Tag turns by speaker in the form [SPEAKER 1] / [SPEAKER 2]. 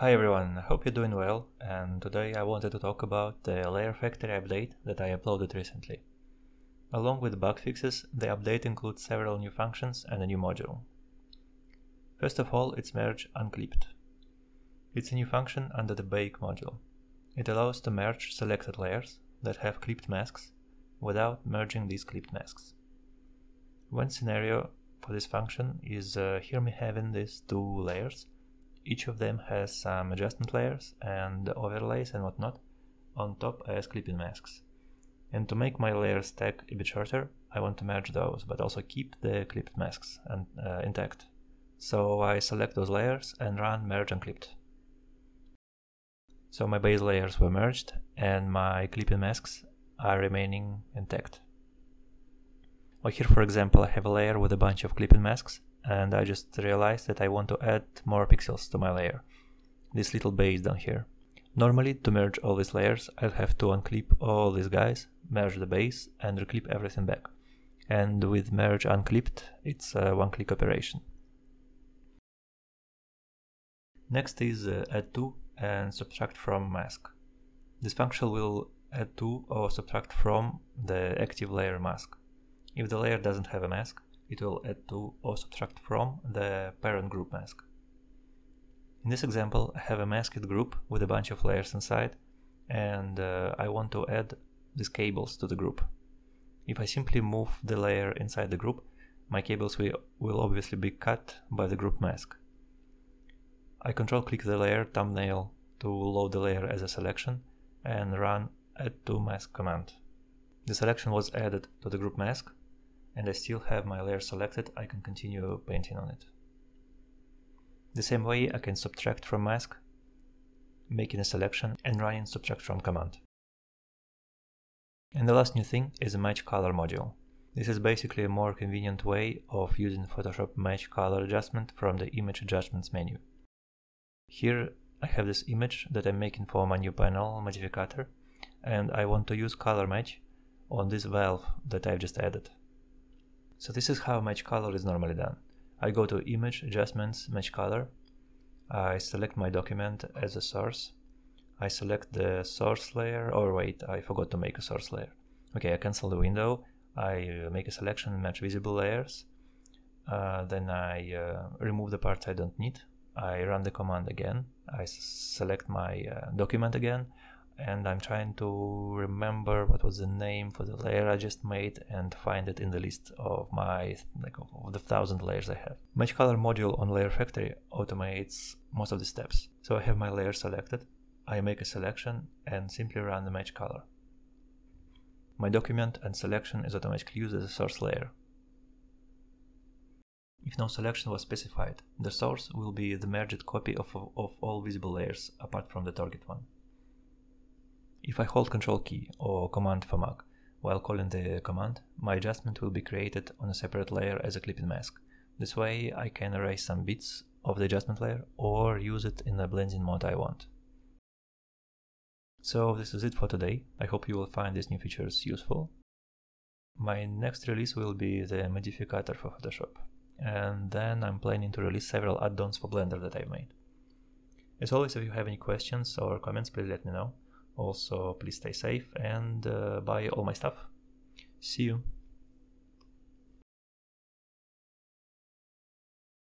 [SPEAKER 1] Hi everyone, I hope you're doing well and today I wanted to talk about the Layer Factory update that I uploaded recently. Along with bug fixes, the update includes several new functions and a new module. First of all, it's merge unclipped. It's a new function under the bake module. It allows to merge selected layers that have clipped masks without merging these clipped masks. One scenario for this function is uh, here me having these two layers each of them has some adjustment layers and overlays and whatnot on top as clipping masks. And to make my layer stack a bit shorter, I want to merge those, but also keep the clipped masks and, uh, intact. So I select those layers and run merge unclipped. So my base layers were merged and my clipping masks are remaining intact. Well, here for example I have a layer with a bunch of clipping masks and I just realized that I want to add more pixels to my layer. This little base down here. Normally, to merge all these layers, I'll have to unclip all these guys, merge the base, and reclip everything back. And with merge unclipped, it's a one-click operation. Next is uh, add to and subtract from mask. This function will add to or subtract from the active layer mask. If the layer doesn't have a mask, it will add to or subtract from the parent group mask. In this example, I have a masked group with a bunch of layers inside, and uh, I want to add these cables to the group. If I simply move the layer inside the group, my cables will, will obviously be cut by the group mask. I control click the layer thumbnail to load the layer as a selection and run add to mask command. The selection was added to the group mask and I still have my layer selected, I can continue painting on it. The same way I can subtract from mask, making a selection and running subtract from command. And the last new thing is a match color module. This is basically a more convenient way of using Photoshop match color adjustment from the image adjustments menu. Here I have this image that I'm making for my new panel modificator and I want to use color match on this valve that I've just added. So this is how match color is normally done. I go to image adjustments match color. I select my document as a source. I select the source layer or wait I forgot to make a source layer. Okay I cancel the window. I uh, make a selection match visible layers. Uh, then I uh, remove the parts I don't need. I run the command again. I select my uh, document again and I'm trying to remember what was the name for the layer I just made and find it in the list of my like of the thousand layers I have. Match color module on Layer Factory automates most of the steps. So I have my layer selected, I make a selection and simply run the match color. My document and selection is automatically used as a source layer. If no selection was specified, the source will be the merged copy of, of all visible layers apart from the target one. If I hold Ctrl key or Command for Mac while calling the command, my adjustment will be created on a separate layer as a clipping mask. This way I can erase some bits of the adjustment layer or use it in the blending mode I want. So this is it for today. I hope you will find these new features useful. My next release will be the modificator for Photoshop. And then I'm planning to release several add-ons for Blender that I've made. As always, if you have any questions or comments, please let me know. Also, please stay safe and uh, buy all my stuff. See you.